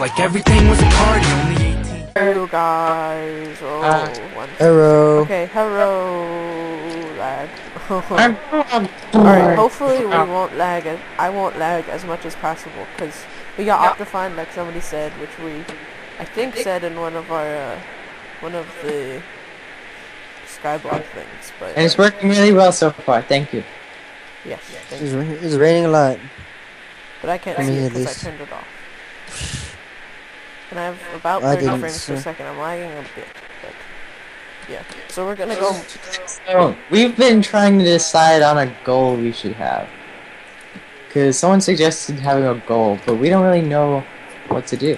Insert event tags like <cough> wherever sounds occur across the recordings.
like everything was a party. Only 18. Hello guys. Oh, Uh, one. Arrow. Okay, hello lag. <laughs> Alright, hopefully we won't lag as I won't lag as much as possible because we got Optifine like somebody said, which we I think said in one of our uh, one of the skyblock things, but and it's working really well so far. Thank you. yes, thank It's, you. it's raining a lot. but I can't Let see me it because I turned it off. And I have about 30 didn't, frames per second. I'm lagging a bit, but yeah. So we're gonna go. So we've been trying to decide on a goal we should have. Cause someone suggested having a goal, but we don't really know what to do.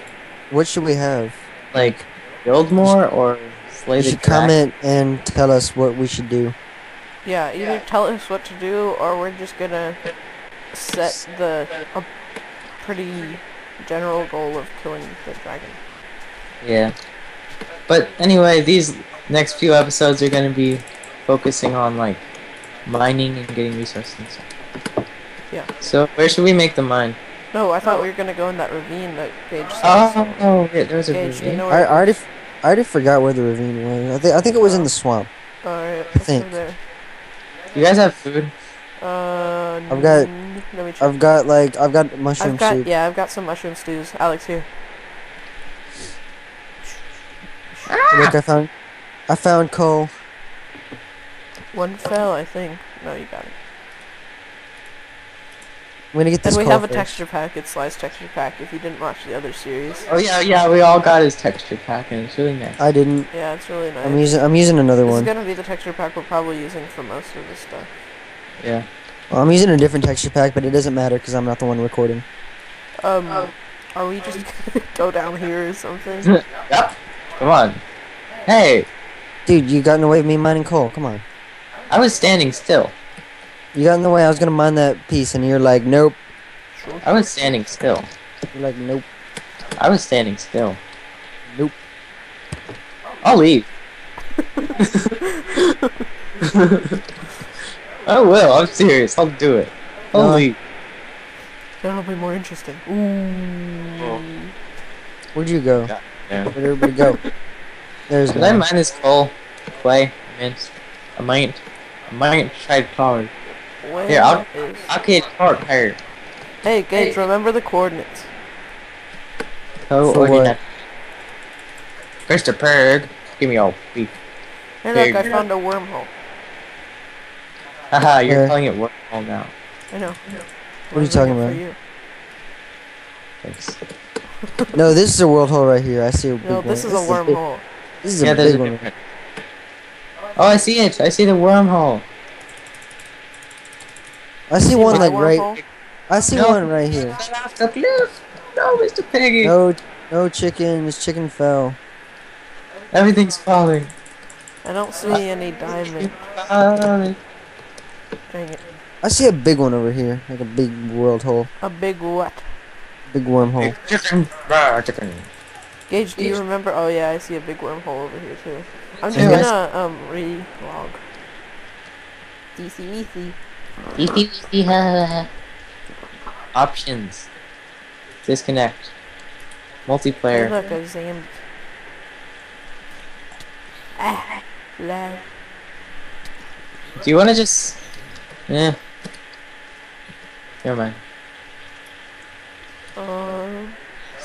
What should we have? Like build more or slay You the should dragon? comment and tell us what we should do. Yeah, either tell us what to do, or we're just gonna set the a pretty general goal of killing the dragon. Yeah. But anyway, these next few episodes are going to be focusing on like mining and getting resources and stuff. Yeah. So where should we make the mine? No, I thought we were gonna go in that ravine that Gage said. Oh, oh yeah, there was a Gage, do you ravine. know I, where? I already, f- I already forgot where the ravine was. I think, I think it was in the swamp. Alright, I think. there. You guys have food? Uh, I've got- n- Let me check. I've got like, I've got mushroom I've got soup. yeah, I've got some mushroom stews. Alex here. Look, I found, I found coal. One fell, I think. No, you got it. I'm gonna get this And we coal have a texture pack. It's Slice texture pack. If you didn't watch the other series, Oh yeah, yeah, we all got his texture pack and it's really nice. I didn't. yeah, it's really nice. I'm using, I'm using another one. this is one. gonna be the texture pack we're probably using for most of this stuff. Yeah. Well, I'm using a different texture pack, but it doesn't matter because I'm not the one recording. Um, are we just gonna <laughs> go down here or something? <laughs> Yep. Come on. Hey, Dude, you got in the way of me mining coal. Come on. I was standing still. You got in the way. I was gonna mine that piece, and you're like, nope. I was standing still. You're like, nope, I was standing still. nope. I'll leave. <laughs> I will. I'm serious. I'll do it. I'll No. leave. That'll be more interesting. Ooh. Where'd you go? Yeah. Yeah. Where'd everybody go? <laughs> There's Can I one. mine this coal? Clay? Mint? I might. I might try to card. Where Here, I'll- is- I'll get card here. Hey, Gage, remember the coordinates. Oh, Coordinate. Christopher, give me all beef. Hey, There look, you I found a wormhole. Haha, <laughs> you're Where? calling it wormhole now. I know. What are you talking about? you. Thanks. <laughs> No, this is a world hole right here. I see a big No, one. this is a big- wormhole. This is a Yeah, big one. different. Oh, I see it. I see the wormhole. I see one my like right. wormhole? I see No. one right here. Off the cliff. No, Mr. Piggy. No, no chicken. This chicken fell. Everything's falling. I don't see any diamond. Falling. Dang it. I see a big one over here, like a big world hole, A big what? big wormhole. Chicken. Chicken. Gage, do you remember? Oh yeah, I see a big wormhole over here too. I'm just Yes. gonna um re-log. DC Options. Disconnect. Multiplayer. look, a Zam. Ah, lag. Do you want to just? Eh. Never mind. Um.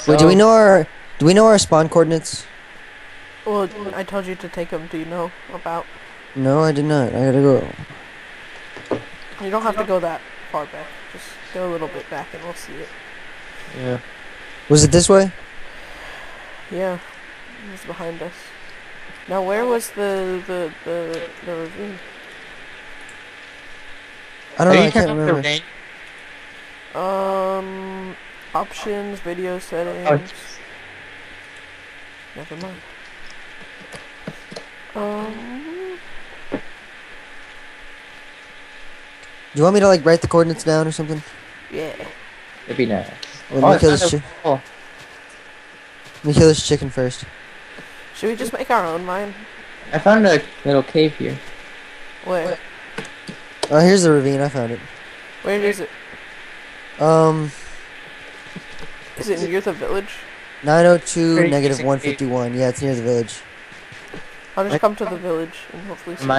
Wait, do we know our? Do we know our spawn coordinates? Well, I told you to take them. Do you know about? No, I did not. I gotta go. You don't have to go that far back. Just go a little bit back and we'll see it. Yeah. Was it this way? Yeah, it's behind us. Now, where was the the the the ravine? I don't Are know. you I can't turning remember. rain? Um, options, video settings. Oh. Never mind. Um, Do you want me to like write the coordinates down or something? yeah. It'd be nice. Let Oh, me I kill this. a Chi- let me kill this chicken first. Should we just make our own mine? I found a little cave here. Where? Oh, here's the ravine. I found it. Where is it? Um, Is it near the village? 902, Very negative easy. 151. Yeah, it's near the village. I'll just What? come to the village and hopefully. Am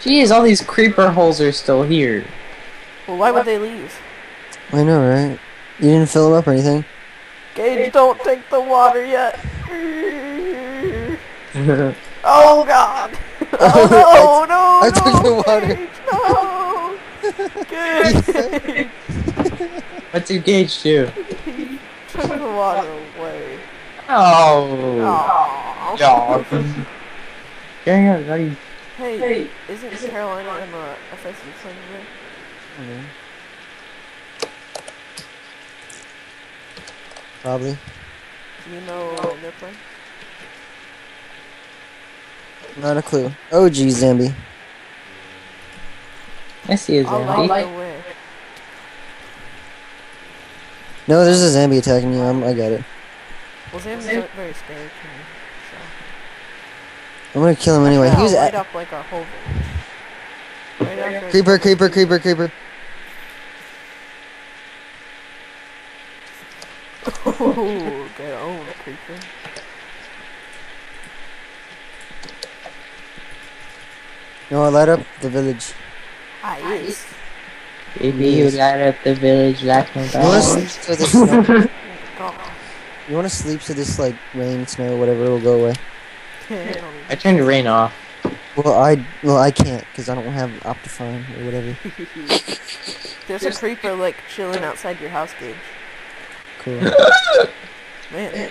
Jeez, all these creeper holes are still here. Well, why would they leave? I know, right? You didn't fill them up or anything? Gage, don't take the water yet. <laughs> Oh God! <laughs> Oh no! I no, took the water. Gage, no! Gage what did Gage do? took the water away. Oh. Aw. Dog. Carry on, buddy. Hey, isn't this Carolina in the FSU tournament? Mm-hmm. Probably. Do you know when they're playing? Not a clue. Oh, geez, Zambi. I see a I'll zombie. light the way. No, there's a Zambi attacking you. I'm, I got it. Well, Zam's not very scary to me, I'm gonna kill him anyway. Yeah, He was light at up like our whole. Right creeper, creeper, creeper, creeper. Ooh, get owned, creeper. No, I light up the village. Ice. Baby, you light up the village like my You wanna dog. sleep so this snow, <laughs> oh God. You wanna sleep so this like rain, snow, whatever it will go away. I don't even- I turned the rain off. Well, I well I can't because I don't have Optifine or whatever. <laughs> There's a creeper like chilling outside your house, Gage. Cool. <laughs> Man.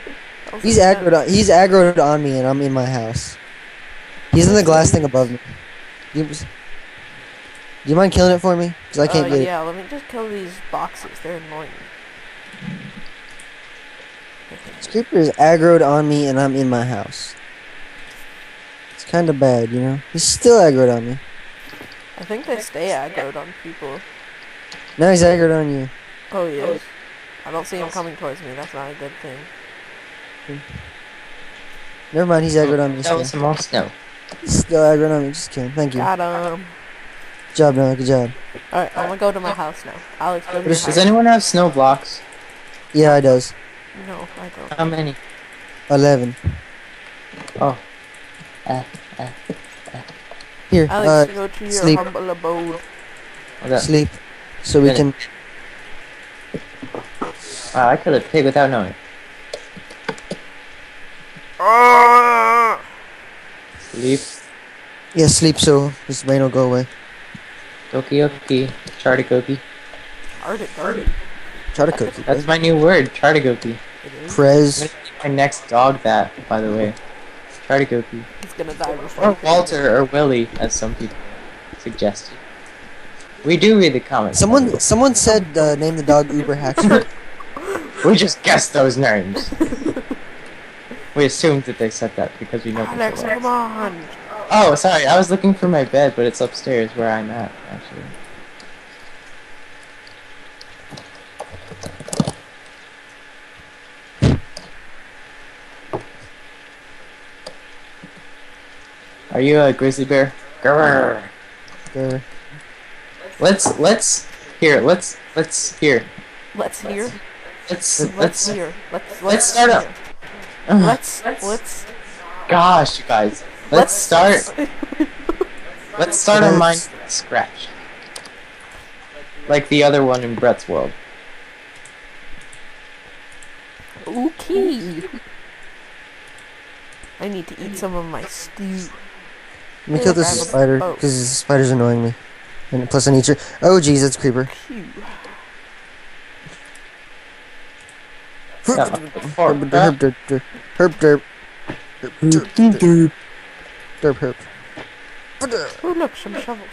<laughs> He's aggroed. On, he's aggroed on me, and I'm in my house. He's in the glass thing above me. You, do you mind killing it for me? Cause I can't uh, get yeah, let me just kill these boxes. They're annoying. This creeper is aggroed on me, and I'm in my house. It's kind of bad, you know. He's still aggroed on me. I think they stay aggroed on people. Now he's aggroed on you. Oh yes. Oh. I don't see him coming towards me. That's not a good thing. Hmm. Never mind, he's oh, aggroed on me That still. was some more snow. He's still aggroed on me. Just kidding. Thank you. Got him. Good job, Noah. Good job. All right, I'm gonna go to my house now. Alex, go to Does house. anyone have snow blocks? Yeah, I does. No, I don't. How many? Eleven. Oh. Uh, uh, Here, Alex, uh, go to your sleep. humble abode. what's up? sleep, so we can. Wow, I killed a pig without knowing. Ah! Sleep. Yeah, sleep so this rain will go away. Doki oki. Chartagoki. Arctic Garden. Try to cook. That's my new word. Chartagoki. It is. Prez. my next dog that, by the way. Chartagoki. He's gonna die before. Or Walter or Willie, as some people suggested. We do read the comments. Someone, someone said uh, name the dog Uber Hacker. <laughs> We just guessed those names. <laughs> we assumed that they said that because we know them Alex, so well. come on. Oh, sorry. I was looking for my bed, but it's upstairs where I'm at, actually. Are you a grizzly bear? Let's let's here. Let's let's here. Let's hear. Let's Let's let's. hear. Let's let's, let's start up. <sighs> Let's let's gosh, you guys. Let's start. <laughs> Let's start our mine scratch. Like the other one in Brett's world. Okay. I need to eat some of my stew. Let me kill this spider oh. boat. because this spider's annoying me. And plus, I need your. Oh, jeez, that's creeper. Phew. Yeah, before- Herb derp derp derp. Derp. Derp derp herb. Oh look, some shovels.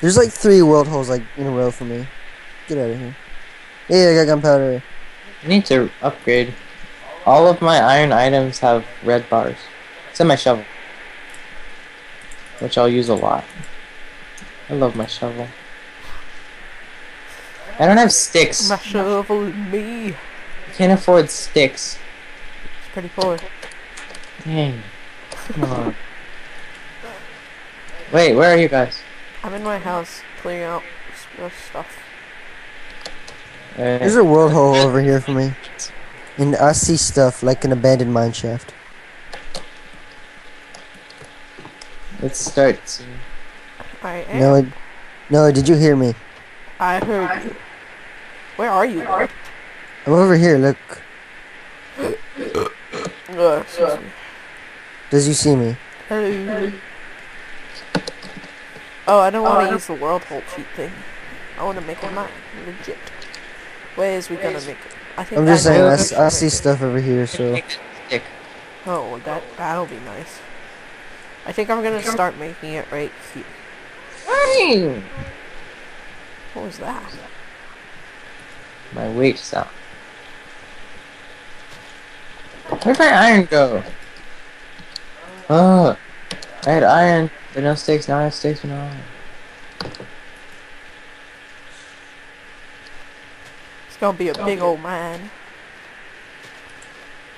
There's like three world holes like in a row for me. Get out of here. Yeah, I got gunpowder. I need to upgrade. All of my iron items have red bars. Except my shovel. Which I'll use a lot. I love my shovel. I don't have sticks. My shovel and me. Can't afford sticks. It's pretty poor. Dang. Come on. Wait, where are you guys? I'm in my house clearing out uh, stuff. There's a world hole over here for me. And I see stuff like an abandoned mine shaft. Let's start soon. I am. No, I, no, did you hear me? I heard you. Where are you? Lord? I'm over here. Look, Uh, does you see me? Hello. Oh, I don't want to use the world hole cheat thing. I want to make it mine, legit. Where is we gonna make it? I think I'm just saying. I, guy s- should I see stuff over here. So stick. Oh, that that'll be nice. I think I'm gonna start making it right here. Fine. What was that? My weight sound. Where'd my iron go? Oh, I had iron, but no sticks. Now I have sticks, but no iron. It's gonna be a big old man.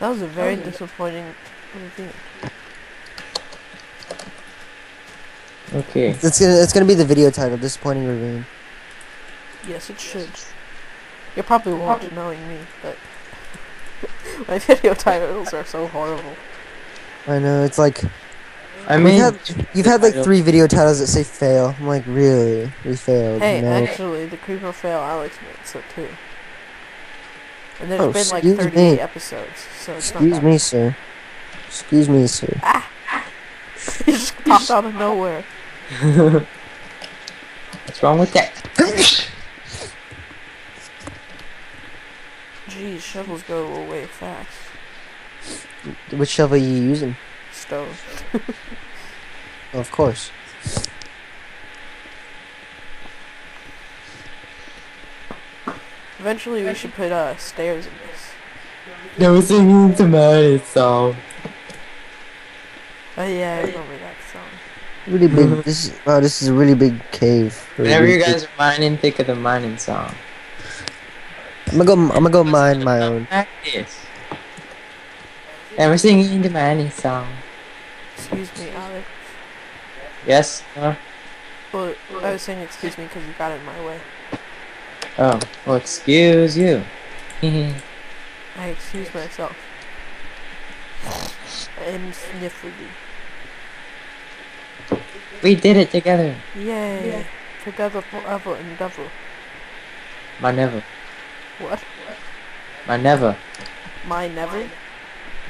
That was a very disappointing movie. Okay. it's gonna it's gonna be the video title. Disappointing ravine. Yes, it should. You probably won't, knowing me, but <laughs> my video titles are so horrible. I know. It's like I mean, had- you've had like three video titles that say fail. I'm like, really? We failed. Hey, no. actually, the Creeper Fail Alex made so too. And there's Oh, been like excuse 38 me. episodes, so it's Excuse not me, sir. Excuse me, sir. that. Ah! <laughs> he just popped out of nowhere. <laughs> what's wrong with that? <laughs> Geez, shovels go away fast. Which shovel are you using? Stove. <laughs> of course. Eventually, we should put uh, stairs in this. No singing to my song. Oh yeah, I remember that Really big. Mm-hmm. This is wow. This is a really big cave. Really Whenever you big- guys are mining, think of the mining song. I'm gonna go. I'm gonna go mine my own. Practice. And we're singing the mining song. Excuse me, Alex. Yes? No? Well, I was saying excuse me because you got in my way. Oh, well, excuse you. <laughs> I excuse myself. And sniffly. We did it together. Yay! Together forever and ever. My never. What? My never. My never?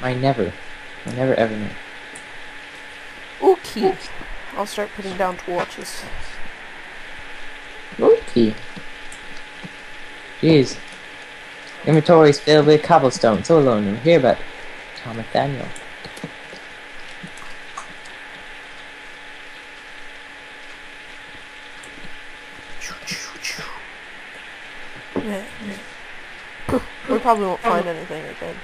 My never. My never ever know. Okay. I'll start putting down torches. Okay. Jeez. Inventory's filled with cobblestone. So alone. And hear about Tom Nathaniel. We probably won't find anything again.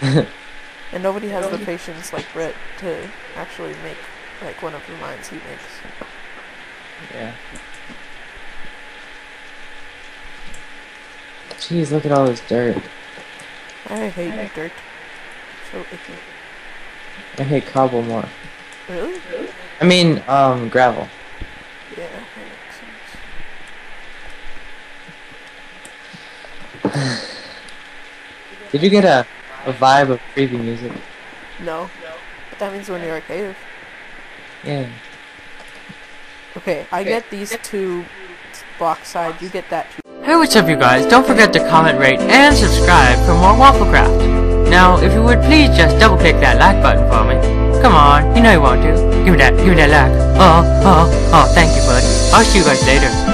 <laughs> and nobody has the patience like Brett to actually make like one of the mines he makes. Yeah. Jeez, look at all this dirt. I hate dirt. So icky. I hate cobble more. Really? I mean, um, gravel. Yeah, that makes sense. <laughs> Did you get a, a vibe of creepy music? No. But that means when you're a cave. Yeah. Okay, I get these two box sides, you get that too. Hey, what's up you guys? Don't forget to comment, rate, and subscribe for more Wafflecraft. Now, if you would please just double click that like button for me. Come on, you know you want to. Give me that, give me that like. Oh, oh, oh, thank you, bud. I'll see you guys later.